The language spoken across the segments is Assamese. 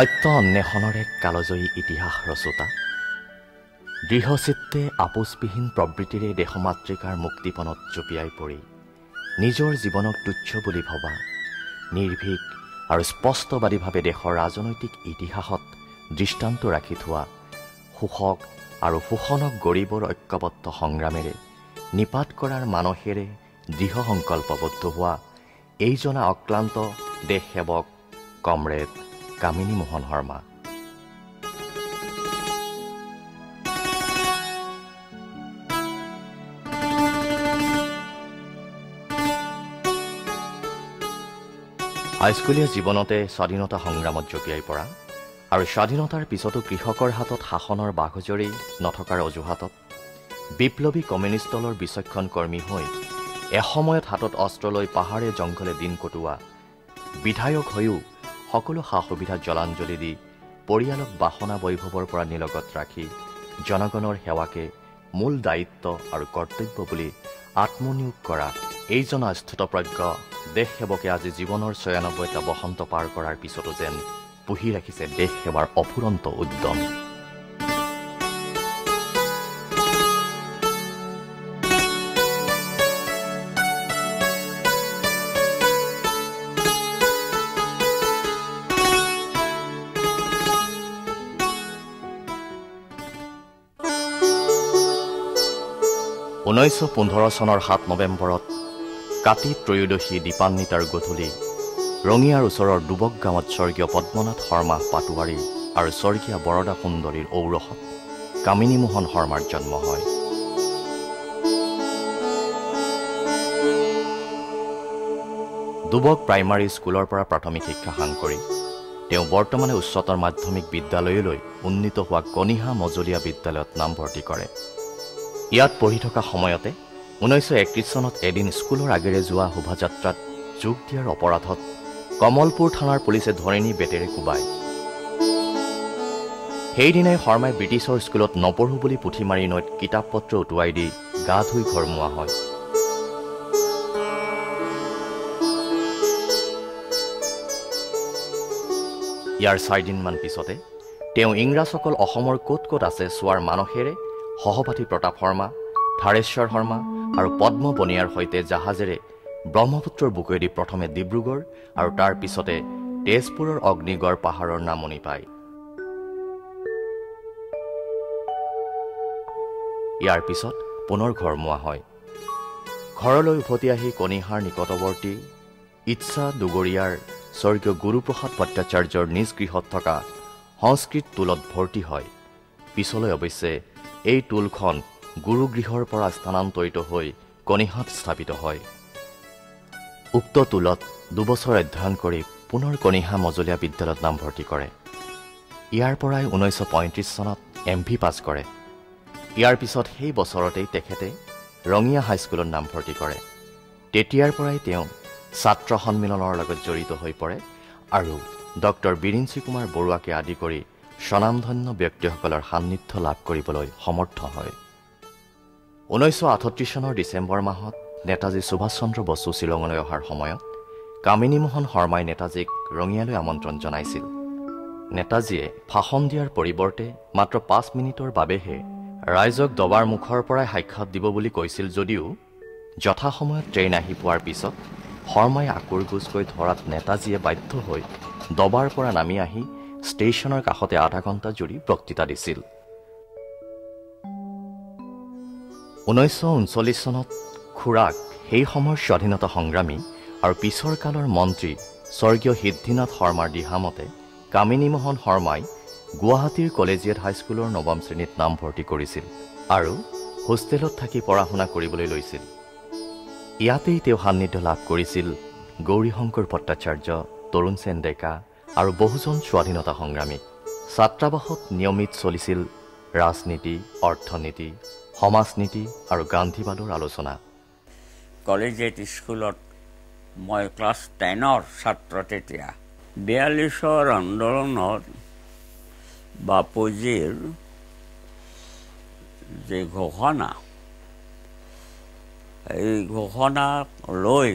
সত্য অন্বেষণৰে কালজয়ী ইতিহাস ৰচোতা। দৃঢ়চিত্তে আপোচবিহীন প্ৰবৃত্তিৰে দেশমাতৃকাৰ মুক্তিপণত জঁপিয়াই পৰি নিজৰ জীৱনক তুচ্ছ বুলি ভবা নিৰ্ভীক আৰু স্পষ্টবাদীভাৱে দেশৰ ৰাজনৈতিক ইতিহাসত দৃষ্টান্ত ৰাখি থোৱা শোষক আৰু শোষণক গৰীবৰ ঐক্যবদ্ধ সংগ্ৰামেৰে নিপাত কৰাৰ মানসেৰে দৃঢ় সংকল্পবদ্ধ হোৱা এইজনা অক্লান্ত দেশসেৱক কমৰেড কামিনী মোহন শৰ্মা। হাইস্কুলীয়া জীৱনতে স্বাধীনতা সংগ্ৰামত জঁপিয়াই পৰা আৰু স্বাধীনতাৰ পিছতো কৃষকৰ হাতত শাসনৰ বাঘজৰি নথকাৰ অজুহাতত বিপ্লৱী কমিউনিষ্ট দলৰ বিচক্ষণ কৰ্মী হৈ এসময়ত হাতত অস্ত্ৰ লৈ পাহাৰে জংঘলে দিন কটোৱা বিধায়ক হৈও সকলো সা সুবিধাত জলাঞ্জলি দি পৰিয়ালক বাসনা বৈভৱৰ পৰা নিলগত ৰাখি জনগণৰ সেৱাকে মূল দায়িত্ব আৰু কৰ্তব্য বুলি আত্মনিয়োগ কৰা এইজন স্থিতপ্ৰজ্ঞ দেশসেৱকে আজি জীৱনৰ ছয়ানব্বৈটা বসন্ত পাৰ কৰাৰ পিছতো যেন পুহি ৰাখিছে দেশ সেৱাৰ অফুৰন্ত উদ্যম। ঊনৈছশ পোন্ধৰ চনৰ সাত নৱেম্বৰত কাতি ত্ৰয়োদশী দীপান্বিতাৰ গধূলি ৰঙিয়াৰ ওচৰৰ ডুবক গাঁৱত স্বৰ্গীয় পদ্মনাথ শৰ্মা পাটোৱাৰী আৰু স্বৰ্গীয়া বৰদা সুন্দৰীৰ ঔৰসত কামিনী মোহন শৰ্মাৰ জন্ম হয়। ডুবক প্ৰাইমাৰী স্কুলৰ পৰা প্ৰাথমিক শিক্ষা সাং কৰি তেওঁ বৰ্তমানে উচ্চতৰ মাধ্যমিক বিদ্যালয়লৈ উন্নীত হোৱা কনিহা মজলীয়া বিদ্যালয়ত নামভৰ্তি কৰে। ইয়াত পঢ়ি থকা সময়তে ঊনৈছশ একত্ৰিছ চনত এদিন স্কুলৰ আগেৰে যোৱা শোভাযাত্ৰাত যোগ দিয়াৰ অপৰাধত কমলপুৰ থানাৰ পুলিচে ধৰি নি বেটেৰে কোবায়। সেইদিনাই শৰ্মাই ব্ৰিটিছৰ স্কুলত নপঢ়ো বুলি পুথি মাৰি নৈত কিতাপ পত্ৰ উটুৱাই দি গা ধুই ঘৰমুৱা হয়। ইয়াৰ চাৰিদিনমান পিছতে তেওঁ ইংৰাজসকল অসমৰ ক'ত ক'ত আছে চোৱাৰ মানসেৰে সহপাঠী প্ৰতাপ শৰ্মা থাৰেশ্বৰ শৰ্মা আৰু পদ্ম বনিয়াৰ সৈতে জাহাজেৰে ব্ৰহ্মপুত্ৰৰ বুকুৱেদি প্ৰথমে ডিব্ৰুগড় আৰু তাৰ পিছতে তেজপুৰৰ অগ্নিগড় পাহাৰৰ নামনি পায়। ইয়াৰ পিছত পুনৰ ঘৰমুৱা হয়। ঘৰলৈ উভতি আহি কণিহাৰ নিকটৱৰ্তী ইচ্ছা দুগৰীয়াৰ স্বৰ্গীয় গুৰুপ্ৰসাদ ভট্টাচাৰ্যৰ নিজ গৃহত থকা সংস্কৃত টোলত ভৰ্তি হয়। পিছলৈ অৱশ্যে এই টোলখন গুৰুগৃহৰ পৰা স্থানান্তৰিত হৈ কণিহাত স্থাপিত হয়। উক্ত টোলত দুবছৰ অধ্যয়ন কৰি পুনৰ কণিহা মজলীয়া বিদ্যালয়ত নামভৰ্তি কৰে। ইয়াৰ পৰাই ঊনৈছশ পঁয়ত্ৰিছ চনত এম ভি পাছ কৰে। ইয়াৰ পিছত সেই বছৰতেই তেখেতে ৰঙিয়া হাইস্কুলত নামভৰ্তি কৰে। তেতিয়াৰ পৰাই তেওঁ ছাত্ৰ সন্মিলনৰ লগত জড়িত হৈ পৰে আৰু ডক্টৰ বীৰিঞ্চি কুমাৰ বৰুৱাকে আদি কৰি স্বনামধন্য ব্যক্তিসকলৰ সান্নিধ্য লাভ কৰিবলৈ সমৰ্থ হয়। ঊনৈছশ আঠত্ৰিছ চনৰ ডিচেম্বৰ মাহত নেতাজী সুভাষ চন্দ্ৰ বসু শ্বিলঙলৈ অহাৰ সময়ত কামিনী মোহন শৰ্মাই নেতাজীক ৰঙিয়ালৈ আমন্ত্ৰণ জনাইছিল। নেতাজীয়ে ভাষণ দিয়াৰ পৰিৱৰ্তে মাত্ৰ পাঁচ মিনিটৰ বাবেহে ৰাইজক দবাৰ মুখৰ পৰাই সাক্ষাৎ দিব বুলি কৈছিল যদিও যথাসময়ত ট্ৰেইন আহি পোৱাৰ পিছত শৰ্মাই আকুৰ গুচকৈ ধৰাত নেতাজীয়ে বাধ্য হৈ দবাৰ পৰা নামি আহি ষ্টেচনৰ কাষতে আধা ঘণ্টা জুৰি বক্তৃতা দিছিল। ঊনৈছশ ঊনচল্লিছ চনত খুৰাক সেই সময়ৰ স্বাধীনতা সংগ্ৰামী আৰু পিছৰ কালৰ মন্ত্ৰী স্বৰ্গীয় সিদ্ধিনাথ শৰ্মাৰ দিহামতে কামিনী মোহন শৰ্মাই গুৱাহাটীৰ কলেজিয়েট হাইস্কুলৰ নৱম শ্ৰেণীত নামভৰ্তি কৰিছিল আৰু হোষ্টেলত থাকি পঢ়া শুনা কৰিবলৈ লৈছিল। ইয়াতেই তেওঁ সান্নিধ্য লাভ কৰিছিল গৌৰীশংকৰ ভট্টাচাৰ্য তৰুণ সেন ডেকা আৰু বহুজন স্বাধীনতা সংগ্ৰামী ছাত্ৰাবাসত নিয়মিত চলিছিল ৰাজনীতি অৰ্থনীতি সমাজনীতি আৰু গান্ধীবাদৰ আলোচনা। কলেজিয়েট স্কুলত মই ক্লাছ টেনৰ ছাত্ৰ তেতিয়া। বিয়াল্লিছৰ আন্দোলনত বাপুজীৰ যি ঘোষণা এই ঘোষণা লৈ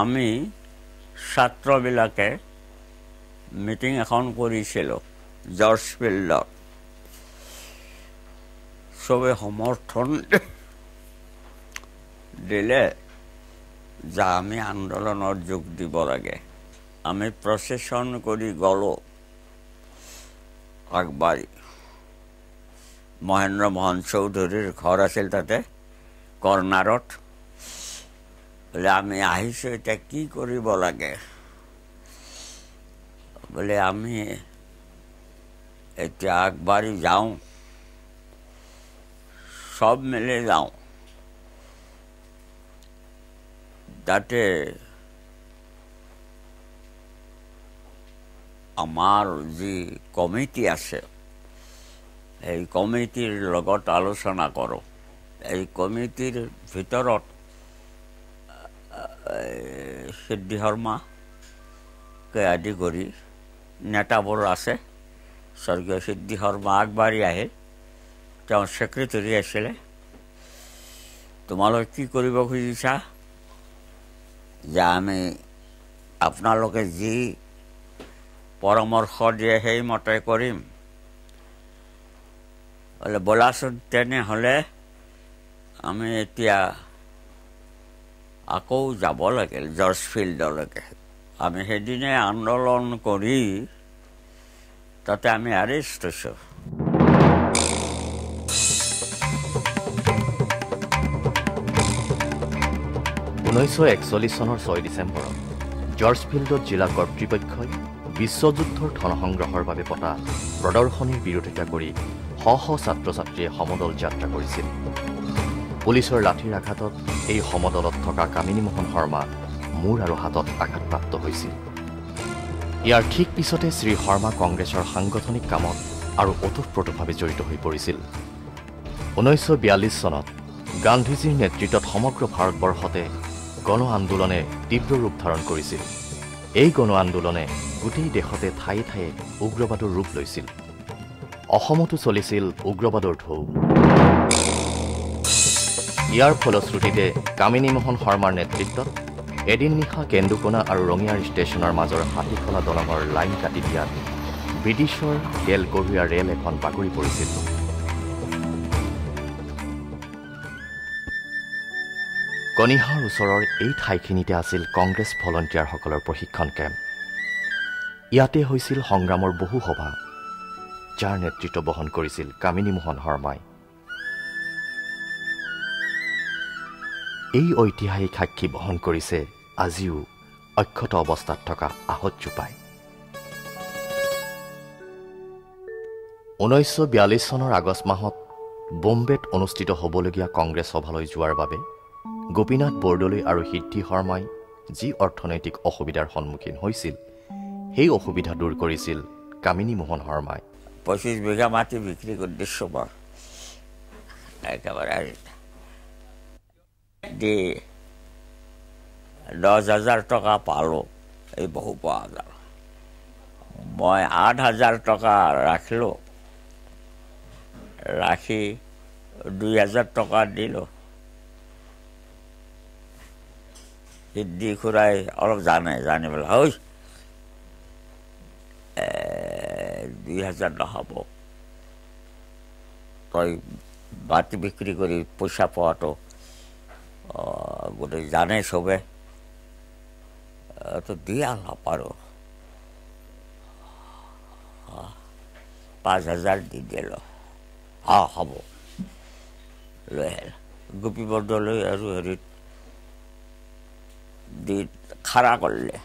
আমি ছাত্ৰবিলাকে মিটিং এখন কৰিছিলোঁ জৰ্জ ফিল্ডত চবে সমৰ্থন দিলে যা আমি আন্দোলনত যোগ দিব লাগে আমি প্ৰচেছন কৰি গ'লোঁ। আগবাঢ়ি মহেন্দ্ৰ মোহন চৌধুৰীৰ ঘৰ আছিল তাতে, কৰ্ণাৰত। আমি আহিছোঁ, এতিয়া কি কৰিব লাগে? বোলে আমি এতিয়া আগবাঢ়ি যাওঁ। সব মিলি যাওঁ। যাতে আমাৰ যি কমিটি আছে, এই কমিটিৰ লগত আলোচনা কৰোঁ এই কমিটিৰ ভিতৰত সিদ্ধি শৰ্মাকে আদি কৰি নেতাবোৰ আছে স্বৰ্গীয় সিদ্ধি শৰ্মা আগবাঢ়ি আহিল তেওঁ ছেক্ৰেটেৰী আছিলে। তোমালোকে কি কৰিব খুজিছা? যে আমি আপোনালোকে যি পৰামৰ্শ দিয়ে সেইমতে কৰিম। বোলে, ব'লাচোন, তেনেহ'লে আমি এতিয়া আকৌ যাব লাগিল জৰ্জ ফিল্ডলৈকে আমি সেইদিনে আন্দোলন কৰি তাতে আমি এৰেষ্ট হৈছোঁ ঊনৈছশ একচল্লিছ চনৰ ছয় ডিচেম্বৰত জৰ্জ ফিল্ডত জিলা কৰ্তৃপক্ষই বিশ্বযুদ্ধৰ ধন সংগ্ৰহৰ বাবে পতা প্ৰদৰ্শনীৰ বিৰোধিতা কৰি শ শ ছাত্ৰ ছাত্ৰীয়ে সমদল যাত্ৰা কৰিছিল। পুলিচৰ লাঠিৰ আঘাতত এই সমদলত থকা কামিনী মোহন শৰ্মা মূৰ আৰু হাতত আঘাতপ্ৰাপ্ত হৈছিল। ইয়াৰ ঠিক পিছতে শ্ৰী শৰ্মা কংগ্ৰেছৰ সাংগঠনিক কামত আৰু ওতঃপ্ৰোতভাৱে জড়িত হৈ পৰিছিল। ঊনৈছশ বিয়াল্লিছ চনত গান্ধীজীৰ নেতৃত্বত সমগ্ৰ ভাৰতবৰ্ষতে গণ আন্দোলনে তীব্ৰ ৰূপ ধাৰণ কৰিছিল। এই গণ আন্দোলনে গোটেই দেশতে ঠায়ে ঠায়ে উগ্ৰবাদৰ ৰূপ লৈছিল। অসমতো চলিছিল উগ্ৰবাদৰ ঢৌ। ইয়াৰ ফলশ্ৰুতিতে কামিনী মোহন শৰ্মাৰ নেতৃত্বত এদিন নিশা কেন্দুকোনা আৰু ৰঙিয়াৰ ষ্টেচনৰ মাজৰ হাতীখলা দলঙৰ লাইন কাটি দিয়াত ব্ৰিটিছৰ তেল কঢ়িওৱা ৰেল এখন বাগৰি পৰিছিল। কণিহাৰ ওচৰৰ এই ঠাইখিনিতে আছিল কংগ্ৰেছ ভলণ্টিয়াৰসকলৰ প্ৰশিক্ষণ কেম্প। ইয়াতে হৈছিল সংগ্ৰামৰ বহু সভা যাৰ নেতৃত্ব বহন কৰিছিল কামিনী মোহন শৰ্মাই। এই ঐতিহাসিক সাক্ষী বহন কৰিছে আজিও অক্ষত অৱস্থাত থকা আহত জোপাই ঊনৈছশ বিয়াল্লিছ চনৰ আগষ্ট মাহত বোম্বেত অনুষ্ঠিত হ'বলগীয়া কংগ্ৰেছ সভালৈ যোৱাৰ বাবে গোপীনাথ বৰদলৈ আৰু সিদ্ধি শৰ্মাই যি অৰ্থনৈতিক অসুবিধাৰ সন্মুখীন হৈছিল সেই অসুবিধা দূৰ কৰিছিল কামিনী মোহন শৰ্মাই। পঁচিছ বিঘা মাটি বিক্ৰী কৰি দিছোঁ মই একেবাৰে দহ হাজাৰ টকা পালোঁ এই বহু পোৱা গ'ল মই আঠ হাজাৰ টকা ৰাখিলোঁ ৰাখি দুই হাজাৰ টকা দিলোঁ। সিদ্ধি খুৰাই অলপ জানে জানি পেলাই হৈ দুই হাজাৰ নহ'ব। তই বাতি বিক্ৰী কৰি পইচা পোৱাটো গোটেই জানে চবে। তো দিয়া নাপাৰোঁ পাঁচ হাজাৰ দি দিলোঁ হা হ'ব লৈ আহিল গোপী বৰদলৈ আৰু হেৰিত দি খাৰা কৰিলে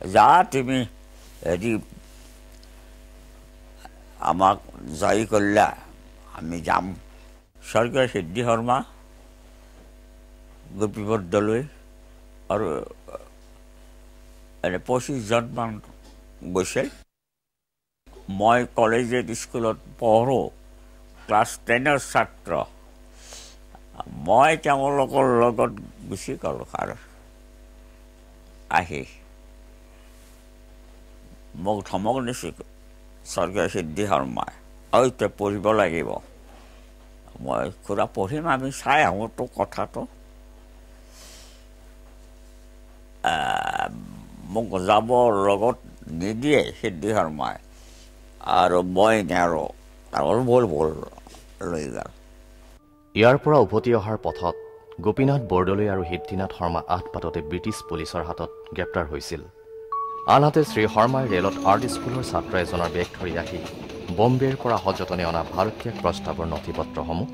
যা তুমি হেৰি আমাক জয় কৰিলা আমি যাম স্বৰ্গীয় সিদ্ধি শৰ্মা গোপী বৰদলৈ আৰু পঁচিছজনমান গৈছিল মই কলেজিয়েট স্কুলত পঢ়োঁ ক্লাছ টেনৰ ছাত্ৰ। মই তেওঁলোকৰ লগত গুচি গ'লোঁ আৰু আহি। মোক ধমক দিছে স্বৰ্গীয় সিদ্ধি শৰ্মাই তই পঢ়িব লাগিব। মই খুৰা পঢ়িম আমি চাই আহোঁ তোৰ কথাটো। মোক যাব লগত নিদিয়ে সিদ্ধি শৰ্মাই। আৰু মই নেৰো। আৰু বল বল লৈ গ'ল ইয়াৰ পৰা উভতি অহাৰ পথত গোপীনাথ বৰদলৈ আৰু সিদ্ধিনাথ শৰ্মা আঠ পাততে ব্ৰিটিছ পুলিচৰ হাতত গ্ৰেপ্তাৰ হৈছিল। আনহাতে শ্ৰী শৰ্মাই ৰেলত আৰ্ট স্কুলৰ ছাত্ৰ এজনৰ বেগ ধৰি আহি বম্বেৰ পৰা সযতনে অনা ভাৰতীয় প্ৰস্তাৱৰ নথি পত্ৰসমূহ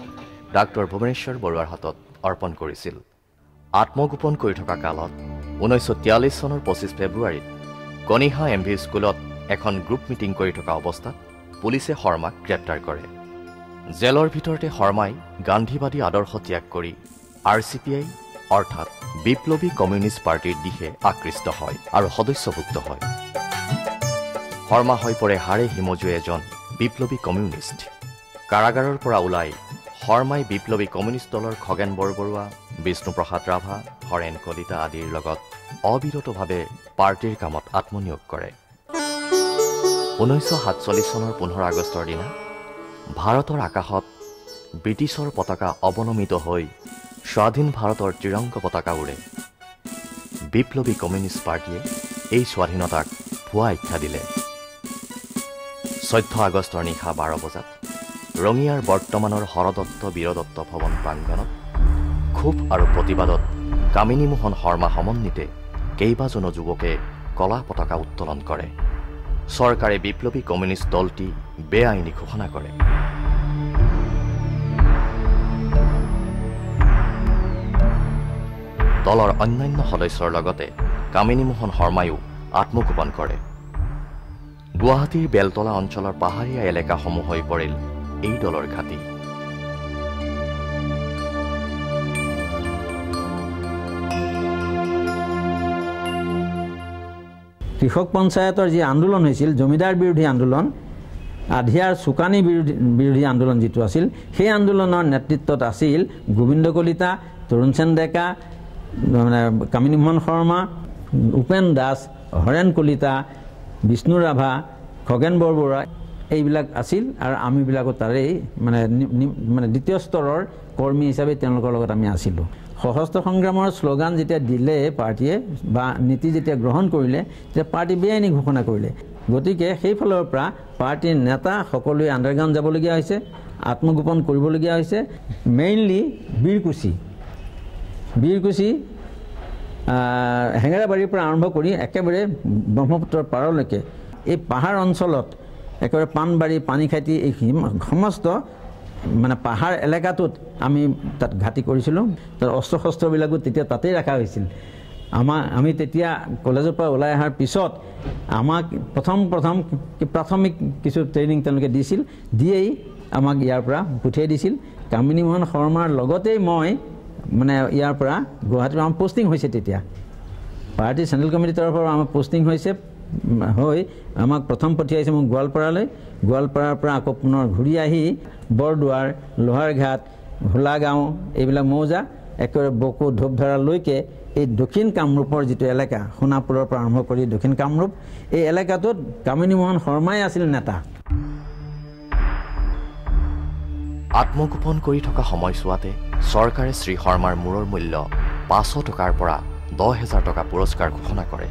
ডাক্তৰ ভুৱনেশ্বৰ বৰুৱাৰ হাতত অৰ্পণ কৰিছিল। আত্মগোপন কৰি থকা কালত ঊনৈছশ তিয়াল্লিছ চনৰ পঁচিছ ফেব্ৰুৱাৰীত কনিহা এম ভি স্কুলত এখন গ্ৰুপ মিটিং কৰি থকা অৱস্থাত পুলিচে শৰ্মাক গ্ৰেপ্তাৰ কৰে। জেলৰ ভিতৰতে শৰ্মাই গান্ধীবাদী আদৰ্শ ত্যাগ কৰি আৰ চি পি আই অৰ্থাৎ বিপ্লৱী কমিউনিষ্ট পাৰ্টীৰ দিশে আকৃষ্ট হয় আৰু সদস্যভুক্ত হয়। শৰ্মা হৈ পৰে হাড়ে হিমজুৱে এজন বিপ্লৱী কমিউনিষ্ট। কাৰাগাৰৰ পৰা ওলাই শৰ্মাই বিপ্লৱী কমিউনিষ্ট দলৰ খগেন বৰবৰুৱা বিষ্ণুপ্ৰসাদ ৰাভা হৰেণ কলিতা আদিৰ লগত অবিৰতভাৱে পাৰ্টীৰ কামত আত্মনিয়োগ কৰে। ঊনৈছশ সাতচল্লিছ চনৰ পোন্ধৰ আগষ্টৰ দিনা ভাৰতৰ আকাশত ব্ৰিটিছৰ পতাকা অৱনমিত হৈ স্বাধীন ভাৰতৰ ত্ৰিৰংগ পতাকা উৰে। বিপ্লৱী কমিউনিষ্ট পাৰ্টীয়ে এই স্বাধীনতাক ভুৱা আখ্যা দিলে। চৈধ্য আগষ্টৰ নিশা বাৰ বজাত ৰঙিয়াৰ বৰ্তমানৰ হৰদত্ত বীৰদত্ত ভৱন প্ৰাংগণত ক্ষোভ আৰু প্ৰতিবাদত কামিনীমোহন শৰ্মা সমন্বিতে কেইবাজনো যুৱকে কলা পতাকা উত্তোলন কৰে। চৰকাৰে বিপ্লৱী কমিউনিষ্ট দলটি বেআইনী ঘোষণা কৰে। দলৰ অন্যান্য সদস্যৰ লগতে কামিনীমোহন শৰ্মায়ো আত্মগোপন কৰে। গুৱাহাটীৰ বেলতলা অঞ্চলৰ পাহাৰীয়া এলেকাসমূহ হৈ পৰিল এই দলৰ ঘাটি। কৃষক পঞ্চায়তৰ যি আন্দোলন হৈছিল জমিদাৰ বিৰোধী আন্দোলন আধিয়াৰ চুকানী বিৰোধী বিৰোধী আন্দোলন যিটো আছিল সেই আন্দোলনৰ নেতৃত্বত আছিল গোবিন্দ কলিতা তৰুণ সেন ডেকা মানে কামিনীমোহন শৰ্মা উপেন দাস হৰেণ কলিতা বিষ্ণু ৰাভা খগেন বৰবৰুৱা এইবিলাক আছিল আৰু আমিবিলাকো তাৰেই মানে মানে দ্বিতীয় স্তৰৰ কৰ্মী হিচাপে তেওঁলোকৰ লগত আমি আছিলোঁ। সশস্ত্ৰ সংগ্ৰামৰ শ্লোগান যেতিয়া দিলে পাৰ্টীয়ে বা নীতি যেতিয়া গ্ৰহণ কৰিলে তেতিয়া পাৰ্টী বেআইনী ঘোষণা কৰিলে। গতিকে সেইফালৰ পৰা পাৰ্টীৰ নেতা সকলোৱে আণ্ডাৰগ্ৰাউণ্ড যাবলগীয়া হৈছে আত্মগোপন কৰিবলগীয়া হৈছে মেইনলি বীৰকুচি বীৰকুচি হেঙেৰাবাৰীৰ পৰা আৰম্ভ কৰি একেবাৰে ব্ৰহ্মপুত্ৰৰ পাৰলৈকে এই পাহাৰ অঞ্চলত একেবাৰে পাণবাৰী পানীখাইটি এই সিম- সমস্ত মানে পাহাৰ এলেকাটোত আমি তাত ঘাটি কৰিছিলোঁ। তাত অস্ত্ৰ শস্ত্ৰবিলাকো তেতিয়া তাতেই ৰখা হৈছিল। আমাৰ আমি তেতিয়া কলেজৰ পৰা ওলাই অহাৰ পিছত আমাক প্ৰথম প্ৰথম প্ৰাথমিক কিছু ট্ৰেইনিং তেওঁলোকে দিছিল দিয়েই আমাক ইয়াৰ পৰা পঠিয়াই দিছিল। কামিনী মোহন শৰ্মাৰ লগতেই মই মানে ইয়াৰ পৰা গুৱাহাটীৰ আমাৰ পষ্টিং হৈছে তেতিয়া। পাৰ্টীৰ চেণ্ট্ৰেল কমিটিৰ তৰফৰ পৰা আমাৰ পষ্টিং হৈছে হৈ আমাক প্ৰথম পঠিয়াইছে মোক গোৱালপাৰালৈ। গোৱালপাৰাৰ পৰা আকৌ পুনৰ ঘূৰি আহি বৰদুৱাৰ লোহাৰঘাট হোলাগাঁও এইবিলাক মৌজা একেবাৰে বকো ধূপধাৰালৈকে এই দক্ষিণ কামৰূপৰ যিটো এলেকা সোণাপুৰৰ পৰা আৰম্ভ কৰি দক্ষিণ কামৰূপ এই এলেকাটোত কামিনী মোহন শৰ্মাই আছিল নেতা। আত্মগোপন কৰি থকা সময়ছোৱাতে চৰকাৰে শ্ৰী শৰ্মাৰ মূৰৰ মূল্য পাঁচশ টকাৰ পৰা দহ হেজাৰ টকা পুৰস্কাৰ ঘোষণা কৰে।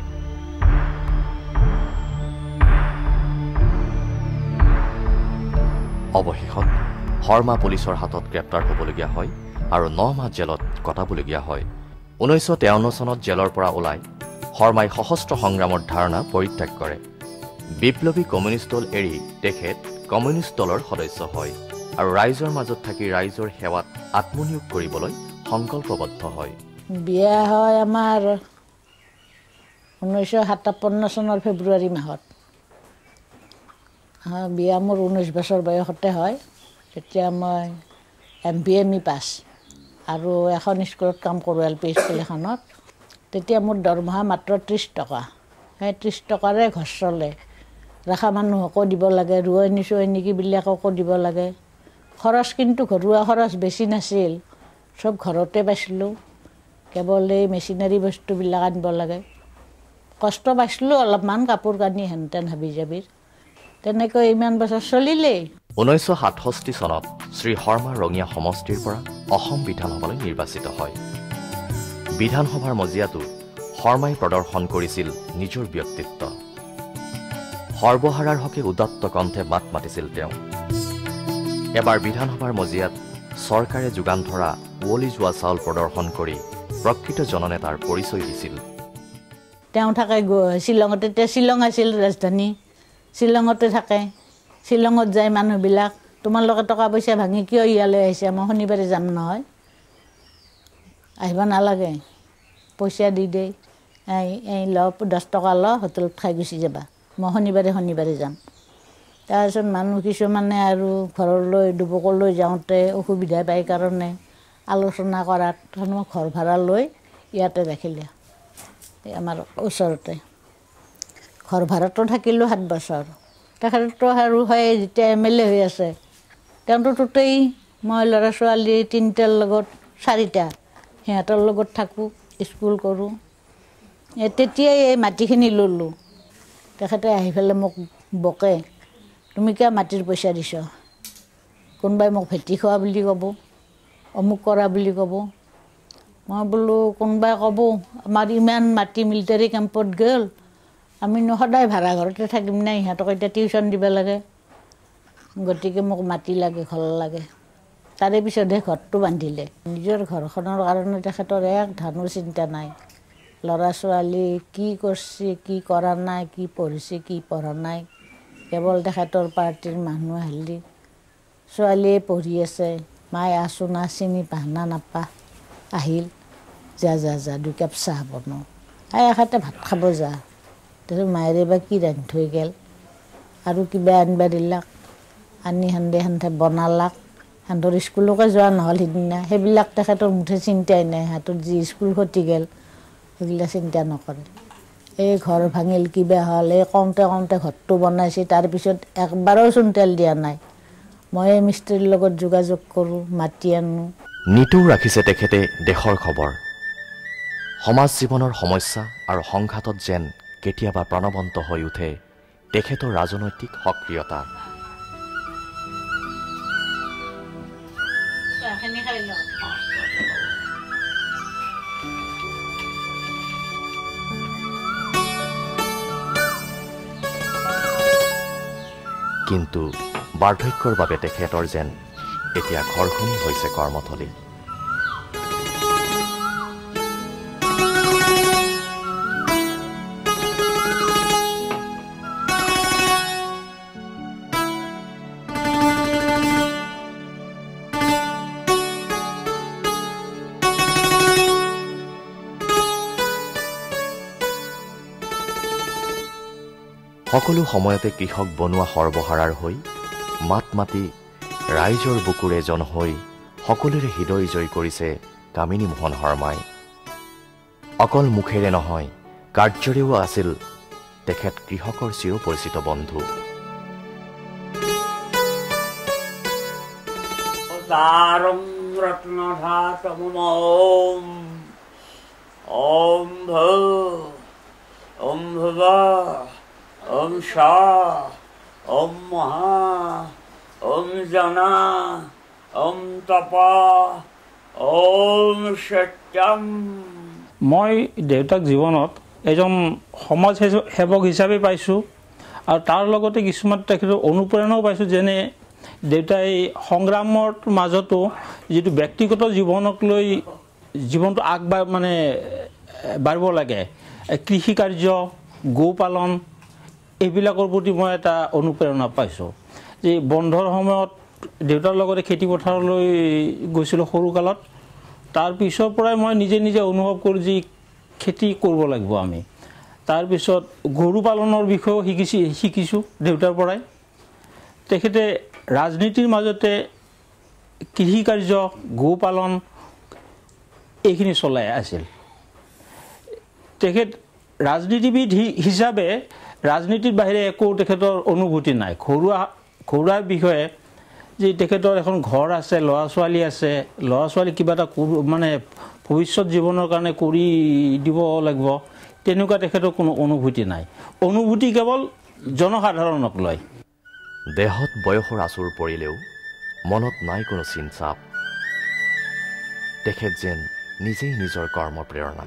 অৱশেষত শৰ্মা পুলিচৰ হাতত গ্ৰেপ্তাৰ হ'বলগীয়া হয় আৰু ন মাহ জেলত কটাবলগীয়া হয়। ঊনৈছশ তেৱন্ন চনত জেলৰ পৰা ওলাই শৰ্মাই সশস্ত্ৰ সংগ্ৰামৰ ধাৰণা পৰিত্যাগ কৰে। বিপ্লৱী কমিউনিষ্ট দল এৰি তেখেত কমিউনিষ্ট দলৰ সদস্য হয় আৰু ৰাইজৰ মাজত থাকি ৰাইজৰ সেৱাত আত্মনিয়োগ কৰিবলৈ সংকল্পবদ্ধ হয়। বিয়া হয় আমাৰ ঊনৈছশ সাতাৱন্ন চনৰ ফেব্ৰুৱাৰী মাহত। বিয়া মোৰ ঊনৈছ বছৰ বয়সতে হয়। তেতিয়া মই M B M E pass আৰু এখন স্কুলত কাম কৰোঁ এল পি স্কুল এখনত। তেতিয়া মোৰ দৰমহা মাত্ৰ ত্ৰিছ টকা। সেই ত্ৰিছ টকাৰে ঘৰ চলে। ৰখা মানুহকো দিব লাগে ৰোৱনী চোৱনীবিলাককো দিব লাগে। খৰচ কিন্তু ঘৰুৱা খৰচ বেছি নাছিল। চব ঘৰতে পাইছিলোঁ। কেৱল এই মেচিনাৰী বস্তুবিলাক আনিব লাগে। কষ্ট পাইছিলোঁ অলপমান কাপোৰ কানি হেন তেন হাবি জাবিৰ তেনেকৈ ইমান বছৰ চলিলেই। ঊনৈছশ সাতষষ্ঠি চনত শ্ৰী শৰ্মা ৰঙিয়া সমষ্টিৰ পৰা অসম বিধানসভালৈ নিৰ্বাচিত হয়। বিধানসভাৰ মজিয়াতো শৰ্মাই প্ৰদৰ্শন কৰিছিল নিজৰ ব্যক্তিত্ব। সৰ্বহাৰাৰ হকে উদাত্ত কণ্ঠে মাত মাতিছিল তেওঁ। এবাৰ বিধানসভাৰ মজিয়াত চৰকাৰে যোগান ধৰা উৱলি যোৱা চাউল প্ৰদৰ্শন কৰি প্ৰকৃত জননেতাৰ পৰিচয় দিছিল। তেওঁ থাকে শ্বিলঙত তেতিয়া শ্বিলং আছিল ৰাজধানী। শ্বিলঙতে থাকে। শ্বিলঙত যায় মানুহবিলাক তোমালোকে টকা পইচা ভাঙি কিয় ইয়ালৈ আহিছে? মই শনিবাৰে যাম নহয়। আহিব নালাগে। পইচা দি দেই। এই এই ল দহ টকা ল হোটেলত খাই গুচি যাবা। মই শনিবাৰে শনিবাৰে যাম। তাৰপিছত মানুহ কিছুমানে আৰু ঘৰলৈ দুবকলৈ যাওঁতে অসুবিধা পায় কাৰণে আলোচনা কৰাত ঘৰ ভাড়া লৈ ইয়াতে ৰাখিলে আমাৰ ওচৰতে। ঘৰ ভাড়াতো থাকিলোঁ সাত বছৰ। তেখেততো আৰু হয় যেতিয়া এম এল এ হৈ আছে তেওঁতো তোতেই মই ল'ৰা ছোৱালী তিনিটাৰ লগত চাৰিটা। সিহঁতৰ লগত থাকোঁ স্কুল কৰোঁ। তেতিয়াই এই মাটিখিনি ল'লোঁ। তেখেতে আহি পেলাই মোক বকে তুমি কিয় মাটিৰ পইচা দিছ? কোনোবাই মোক ভেটি খোৱা বুলি ক'ব অমুক কৰা বুলি ক'ব। মই বোলো কোনোবাই ক'ব আমাৰ ইমান মাটি মিলিটাৰী কেম্পত গ'ল আমিনো সদায় ভাড়া ঘৰতে থাকিম নাই সিহঁতক এতিয়া টিউশ্যন দিব লাগে। গতিকে মোক মাটি লাগে ঘৰ লাগে। তাৰে পিছতহে ঘৰটো বান্ধিলে। নিজৰ ঘৰখনৰ কাৰণে তেখেতৰ এক ধানো চিন্তা নাই। ল'ৰা ছোৱালী কি কৰিছে কি কৰা নাই কি পঢ়িছে কি পঢ়া নাই। কেৱল তেখেতৰ পাৰ্টীৰ মানুহ আহিলে। ছোৱালীয়ে পঢ়ি আছে। মায়ে আছো না চিনি পাহ না নাপা আহিল। যা যা যা দুই কাপ চাহ বনাওঁ। আই এখাতে ভাত খাব যা। তাৰপিছত মায়েৰে বা কি ৰান্ধি থৈ গেল। আৰু কিবা আনিবা দিলাক আনি সান্দে সান্দে বনালাক। সিহঁতৰ স্কুলকে যোৱা নহ'ল সিদিনা। সেইবিলাক তেখেতৰ মুঠে চিন্তাই নাই। সিহঁতৰ যি স্কুল ক্ষতি গ'ল সেইবিলাক চিন্তা নকৰে। এই ঘৰ ভাঙিল কিবা হ'ল এই কওঁতে কওঁতে ঘৰটো বনাইছে তাৰপিছত একবাৰো চোন তেল দিয়া নাই। মই মিস্ত্ৰীৰ লগত যোগাযোগ কৰোঁ মাতি আনো। নিতৌ ৰাখিছে তেখেতে দেশৰ খবৰ। সমাজ জীৱনৰ সমস্যা আৰু সংঘাতত যেন কেতিয়াবা প্ৰাণৱন্ত হৈ উঠে তেখেতৰ ৰাজনৈতিক সক্ৰিয়তা। কিন্তু বাৰ্ধক্যৰ বাবে তেখেতৰ যেন এতিয়া ঘৰখনেই হৈছে কৰ্মথলী। সকলো সময়তে কৃষক বনোৱা সৰ্বহাৰাৰ হৈ মাত মাতি ৰাইজৰ বুকুৰে জন হৈ সকলোৰে হৃদয় জয় কৰিছে কামিনী মোহন শৰ্মাই। অকল মুখেৰে নহয় কাৰ্যৰেও আছিল তেখেত কৃষকৰ চিৰপৰিচিত বন্ধু। ওম ওম মহা ওম জনা ওম তপ ওম সত্যম মই দেউতাক জীৱনত এজন সমাজ সেৱক হিচাপে পাইছোঁ আৰু তাৰ লগতে কিছুমান তেখেতৰ অনুপ্ৰেৰণাও পাইছোঁ যেনে দেউতাই সংগ্ৰামৰ মাজতো যিটো ব্যক্তিগত জীৱনক লৈ জীৱনটো আগবাঢ় মানে বাঢ়িব লাগে এ, কৃষি কাৰ্য গো পালন এইবিলাকৰ প্ৰতি মই এটা অনুপ্ৰেৰণা পাইছোঁ। যে বন্ধৰ সময়ত দেউতাৰ লগতে খেতি পথাৰলৈ গৈছিলোঁ সৰুকালত তাৰ পিছৰ পৰাই মই নিজে নিজে অনুভৱ কৰোঁ যে খেতি কৰিব লাগিব আমি। তাৰপিছত গৰু পালনৰ বিষয়েও শিকিছি শিকিছোঁ দেউতাৰ পৰাই। তেখেতে ৰাজনীতিৰ মাজতে কৃষি কাৰ্য গো পালন এইখিনি চলাই আছিল। তেখেত ৰাজনীতিবিদ হিচাপে ৰাজনীতিৰ বাহিৰে একো তেখেতৰ অনুভূতি নাই। ঘৰুৱা ঘৰুৱাৰ বিষয়ে যে তেখেতৰ এখন ঘৰ আছে ল'ৰা ছোৱালী আছে ল'ৰা ছোৱালী কিবা এটা মানে ভৱিষ্যত জীৱনৰ কাৰণে কৰি দিব লাগিব তেনেকুৱা তেখেতৰ কোনো অনুভূতি নাই। অনুভূতি কেৱল জনসাধাৰণক লয়। দেহত বয়সৰ আঁচোৰ পৰিলেও মনত নাই কোনো চিনচাপ তেখেত যেন নিজেই নিজৰ কৰ্ম প্ৰেৰণা।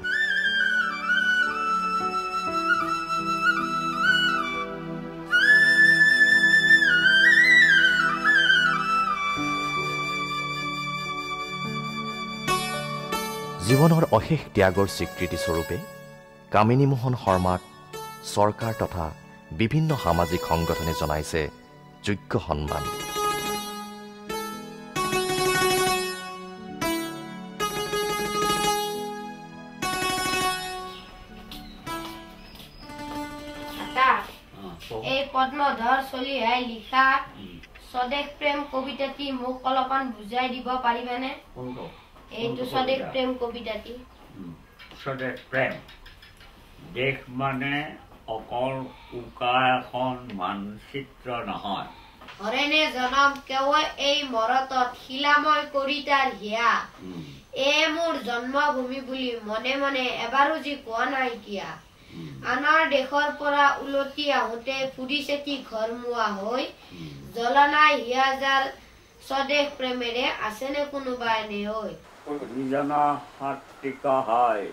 জীৱনৰ অশেষ ত্যাগৰ স্বীকৃতিস্বৰূপে কামিনী মোহন শৰ্মাক চৰকাৰ তথা বিভিন্ন সামাজিক সংগঠনে জনাইছে যোগ্য সন্মান। এটা এই পদ্মধৰ চলিহাই লিখা স্বদেশ প্ৰেম কবিতাটি মোক অলপমান বুজাই দিব পাৰিবানে? এইটো স্বদেশ প্ৰেম কবিতাটি। স্বদেশ প্ৰেম দেশ মানে অকল উকা এখন মানচিত্ৰ নহয়। হৰেণে জনম কেৱল এই মৰতত শিলাময় কৰি তাৰ হিয়া। এ মোৰ জন্মভূমি বুলি মনে মনে এবাৰো যি কোৱা নাই কিয়া। আনৰ দেশৰ পৰা উলটি আহোঁতে ফুৰি চেতি ঘৰ মোৱা হৈ। জ্বলনাই হিয়া যাৰ স্বদেশ প্ৰেমেৰে আছেনে কোনোবা এনে ঐ যিজন সাত্বিক হয়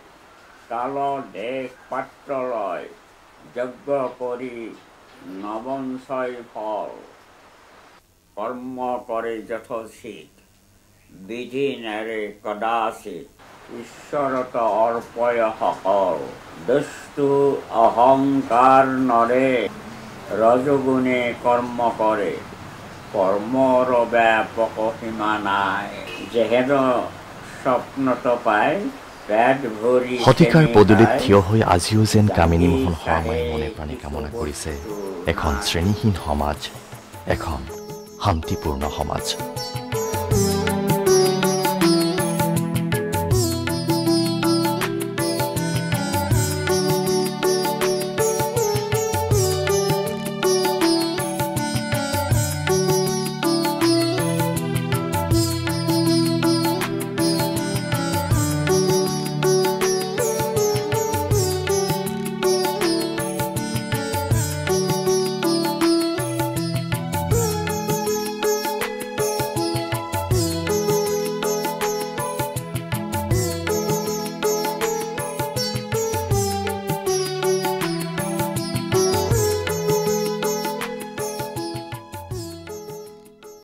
কাল দেশ পাত্ৰ লয় যজ্ঞ কৰি নৱঞ্চয় ফল কৰ্ম কৰে যথোচিত বিধি নেৰে কদাচিত ঈশ্বৰত অৰ্পয় সকল। দুষ্টু অহংকাৰ নৰে ৰজগুণে কৰ্ম কৰে কৰ্মৰ ব্যাপক সীমা নাই যেহেতু শতিকাৰ পদূলিত থিয় হৈ আজিও যেন কামিনী মোহন শৰ্মাই মনে প্ৰাণে কামনা কৰিছে। এখন শ্ৰেণীহীন সমাজ এখন শান্তিপূৰ্ণ সমাজ।